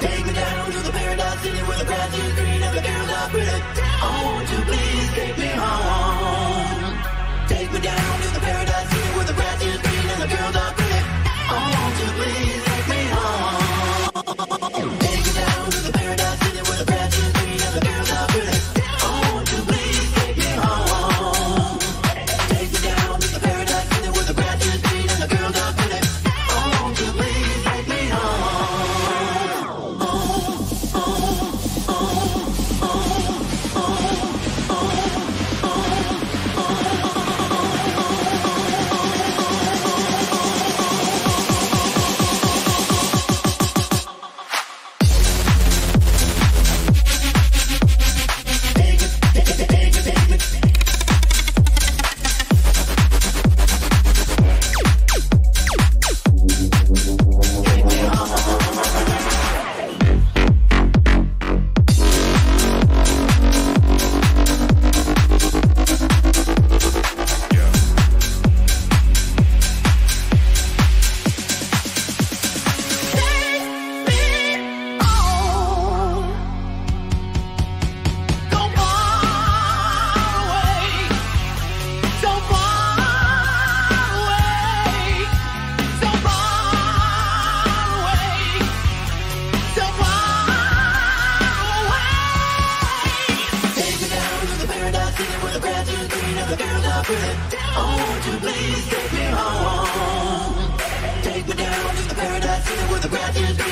Take me down to the paradise city where the grass is green and the girls are pretty. I want to please take me put it down. Won't you please take me home? Take me down to the paradise city where the grass is.